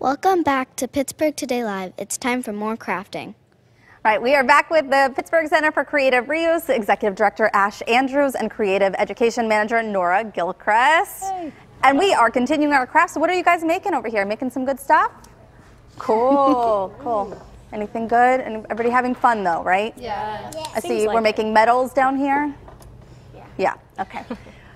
Welcome back to Pittsburgh Today Live. It's time for more crafting. All right, we are back with the Pittsburgh Center for Creative Reuse, Executive Director Ash Andrews and Creative Education Manager Nora Gilchrist. Hey. And we are continuing our crafts. So what are you guys making over here? Making some good stuff? Cool, cool. Anything good? And everybody having fun though, right? Yeah. yeah. I see like we're it. making medals down here. Yeah. Yeah, okay.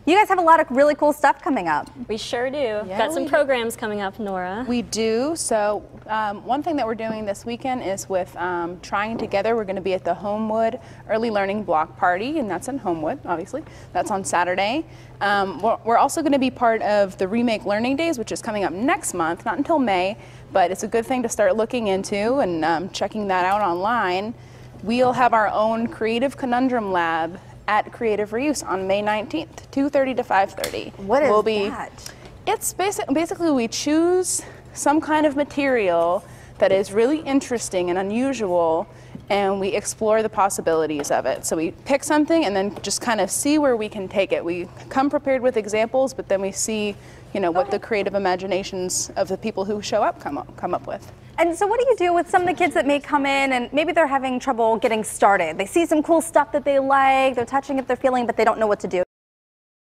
You guys have a lot of really cool stuff coming up. We sure do. Yeah, Got some programs coming up, Nora. We do. So um, one thing that we're doing this weekend is with um, Trying Together. We're going to be at the Homewood Early Learning Block Party, and that's in Homewood, obviously. That's on Saturday. Um, we're, we're also going to be part of the Remake Learning Days, which is coming up next month, not until May, but it's a good thing to start looking into and um, checking that out online. We'll have our own Creative Conundrum Lab at Creative Reuse on May 19th, 2.30 to 5.30. What is we'll be, that? It's basic, basically we choose some kind of material that is really interesting and unusual and we explore the possibilities of it. So we pick something and then just kind of see where we can take it. We come prepared with examples, but then we see, you know, what okay. the creative imaginations of the people who show up come up, come up with. And so what do you do with some of the kids that may come in and maybe they're having trouble getting started? They see some cool stuff that they like, they're touching it, they're feeling, but they don't know what to do.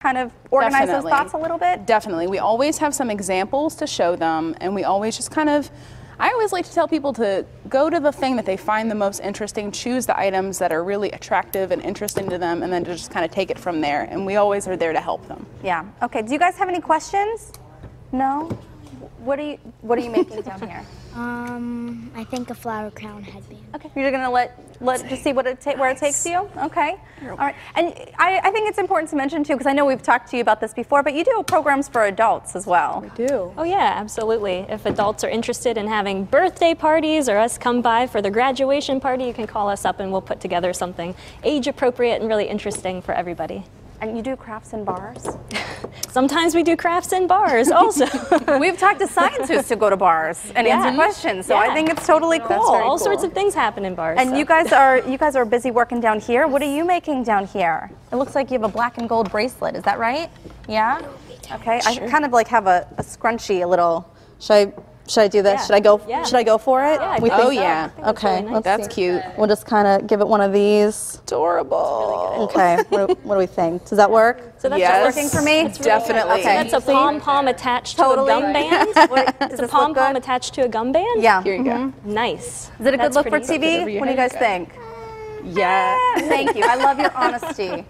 Kind of organize Definitely. those thoughts a little bit? Definitely. We always have some examples to show them and we always just kind of I always like to tell people to go to the thing that they find the most interesting, choose the items that are really attractive and interesting to them, and then to just kind of take it from there. And we always are there to help them. Yeah. Okay. Do you guys have any questions? No? What are you What are you making down here? Um, I think a flower crown headband. Okay, you're gonna let let just see what it where it takes you. Okay, all right. And I, I think it's important to mention too, because I know we've talked to you about this before, but you do programs for adults as well. We do. Oh yeah, absolutely. If adults are interested in having birthday parties or us come by for the graduation party, you can call us up and we'll put together something age appropriate and really interesting for everybody. And you do crafts and bars? Sometimes we do crafts in bars also. We've talked to scientists who go to bars and yeah. answer questions, so yeah. I think it's totally cool. All cool. sorts of things happen in bars. And so. you guys are you guys are busy working down here. What are you making down here? It looks like you have a black and gold bracelet. Is that right? Yeah. Okay. Sure. I kind of like have a, a scrunchy, a little. Should I should I do this? Yeah. Should I go? Yeah. Should I go for it? Yeah, we oh yeah. Okay, really nice. that's cute. We'll just kind of give it one of these. Adorable. Really okay. what, do, what, do, we think? Does that work? So that's yes. working for me. Really Definitely. Okay. So that's a pom pom attached totally. to a gum band. what, it's a pom pom attached to a gum band. Yeah. Here you mm -hmm. go. Nice. Is it a good look for TV? What do you guys think? Yeah. Thank you. I love your honesty.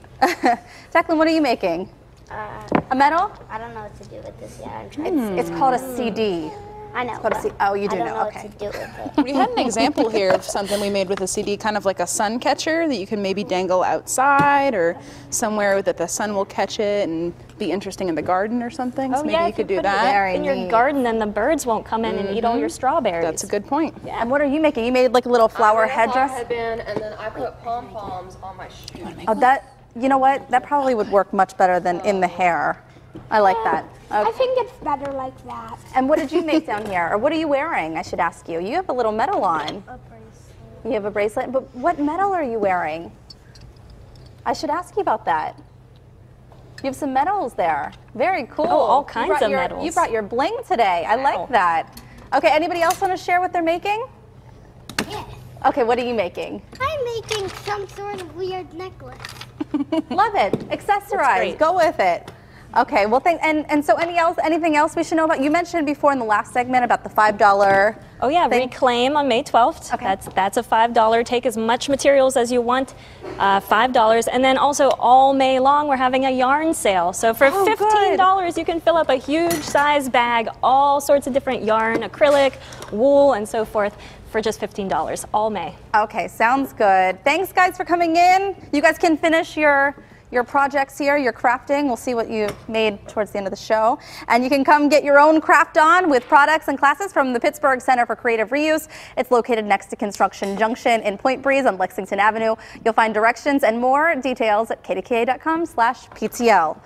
Declan, what are you making? Uh, a medal? I don't know what to do with this yet. I'm It's, it's called a CD. I know. See, oh, you do know. know. okay. we had an example here of something we made with a CD, kind of like a sun catcher that you can maybe dangle outside or somewhere that the sun will catch it and be interesting in the garden or something. Oh, so maybe yeah, you could you do that. Very in neat. your garden, then the birds won't come in mm -hmm. and eat all your mm-hmm. strawberries. That's a good point. Yeah. And what are you making? You made like a little flower headdress. Flower headband, and then I put pom poms on my shoe. Oh, that. You know what? That probably would work much better than in the hair. I like that. Okay. I think it's better like that. And what did you make down here? Or what are you wearing, I should ask you? You have a little medal on. A bracelet. You have a bracelet? But what medal are you wearing? I should ask you about that. You have some medals there. Very cool. Oh, all kinds of your, medals. You brought your bling today. I like that. Okay, anybody else want to share what they're making? Yes. Okay, what are you making? I'm making some sort of weird necklace. Love it. Accessorize. Go with it. Okay, well, thank, and, and so any else, anything else we should know about? You mentioned before in the last segment about the $5 Oh yeah, thing. Reclaim on May 12th. Okay. That's, that's a $5. Take as much materials as you want, uh, $5. And then also all May long, we're having a yarn sale. So for oh, $15, good. you can fill up a huge size bag, all sorts of different yarn, acrylic, wool, and so forth for just $15 all May. Okay, sounds good. Thanks guys for coming in. You guys can finish your your projects here, your crafting. We'll see what you made towards the end of the show. And you can come get your own craft on with products and classes from the Pittsburgh Center for Creative Reuse. It's located next to Construction Junction in Point Breeze on Lexington Avenue. You'll find directions and more details at kdka.com slash PTL.